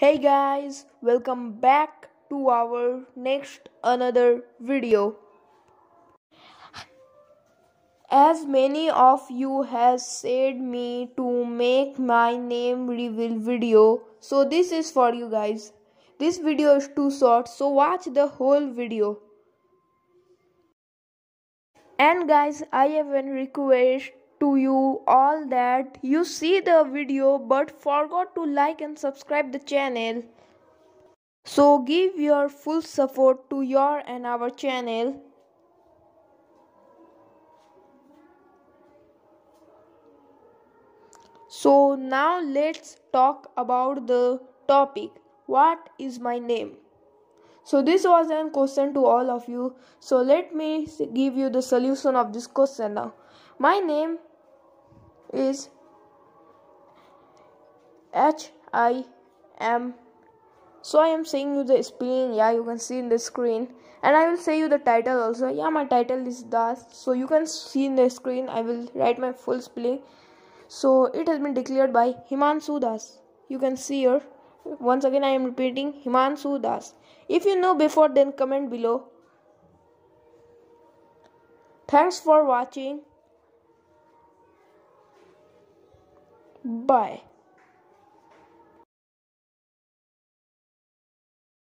hey guys welcome back to our next another video. As many of you has said me to make my name reveal video so this is for you guys. This video is too short so watch the whole video. And guys i have a request to you all that. You see the video but forgot to like and subscribe the channel. So give your full support to your and our channel. So now let's talk about the topic. What is my name? So this was a question to all of you. So let me give you the solution of this question now. My name is H I M. So I am saying you the spelling. Yeah, you can see in the screen, and I will say you the title also. Yeah, my title is Das. So you can see in the screen. I will write my full spelling. So it has been declared by Himanshu Das. You can see here. Once again, I am repeating Himanshu Das. If you know before, then comment below. Thanks for watching. Bye.